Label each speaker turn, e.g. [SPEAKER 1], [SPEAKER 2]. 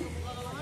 [SPEAKER 1] love.